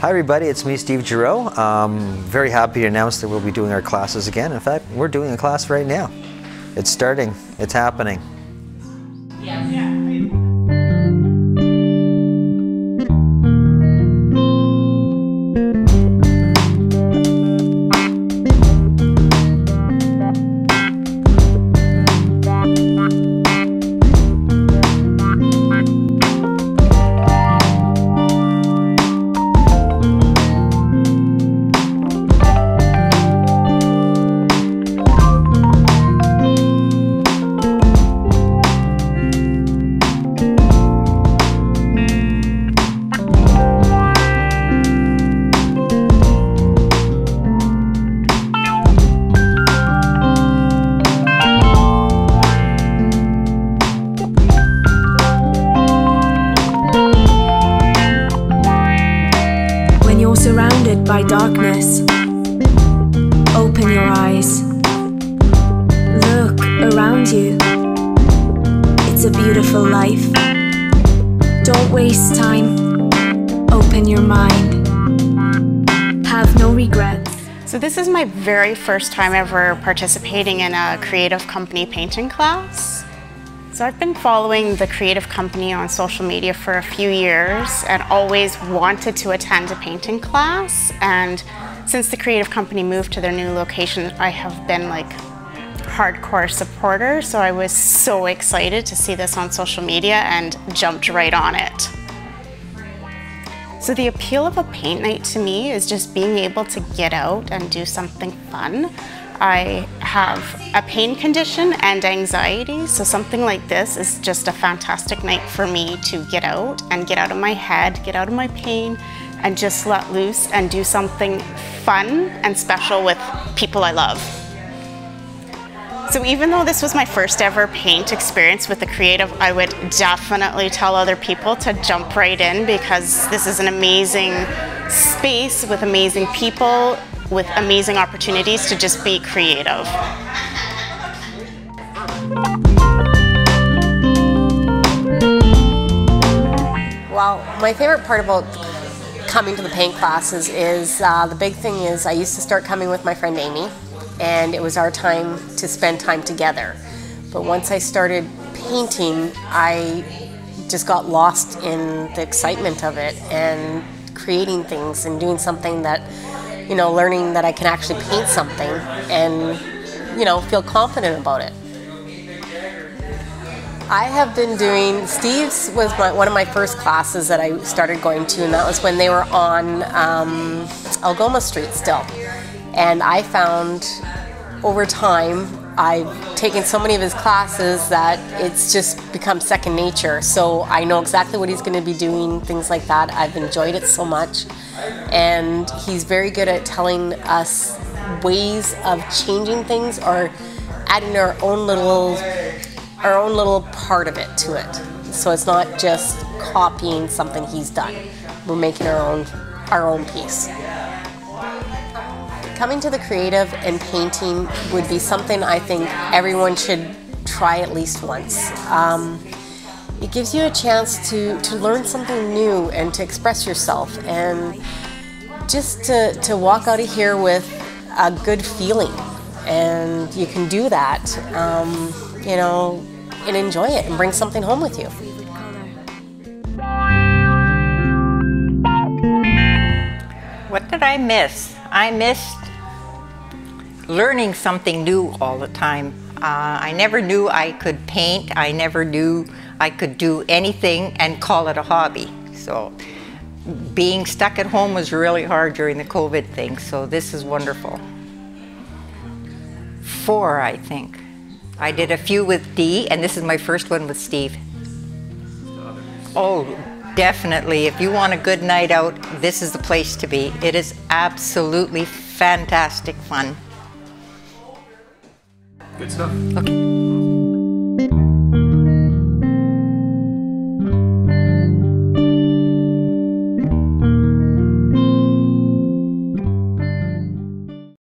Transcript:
Hi everybody, it's me, Steve Gerow. Um, very happy to announce that we'll be doing our classes again. In fact, we're doing a class right now. It's starting, it's happening. Surrounded by darkness. Open your eyes. Look around you. It's a beautiful life. Don't waste time. Open your mind. Have no regrets. So this is my very first time ever participating in a creative company painting class. So I've been following the Creative Company on social media for a few years and always wanted to attend a painting class. And since the Creative Company moved to their new location, I have been like hardcore supporter. So I was so excited to see this on social media and jumped right on it. So the appeal of a paint night to me is just being able to get out and do something fun. I have a pain condition and anxiety, so something like this is just a fantastic night for me to get out and get out of my head, get out of my pain, and just let loose and do something fun and special with people I love. So even though this was my first ever paint experience with the creative, I would definitely tell other people to jump right in because this is an amazing space with amazing people with amazing opportunities to just be creative. Well, my favorite part about coming to the paint classes is uh, the big thing is I used to start coming with my friend Amy and it was our time to spend time together. But once I started painting, I just got lost in the excitement of it and creating things and doing something that you know, learning that I can actually paint something and, you know, feel confident about it. I have been doing, Steve's was my, one of my first classes that I started going to, and that was when they were on um, Algoma Street still. And I found over time, I've taken so many of his classes that it's just become second nature. So I know exactly what he's going to be doing, things like that. I've enjoyed it so much and he's very good at telling us ways of changing things or adding our own little our own little part of it to it. So it's not just copying something he's done. We're making our own our own piece. Coming to the creative and painting would be something I think everyone should try at least once. Um, it gives you a chance to, to learn something new and to express yourself and just to, to walk out of here with a good feeling. And you can do that, um, you know, and enjoy it and bring something home with you. What did I miss? I missed learning something new all the time. Uh, I never knew I could paint. I never knew I could do anything and call it a hobby. So being stuck at home was really hard during the COVID thing, so this is wonderful. Four, I think. I did a few with Dee, and this is my first one with Steve. Oh, definitely. If you want a good night out, this is the place to be. It is absolutely fantastic fun. Good stuff. Okay.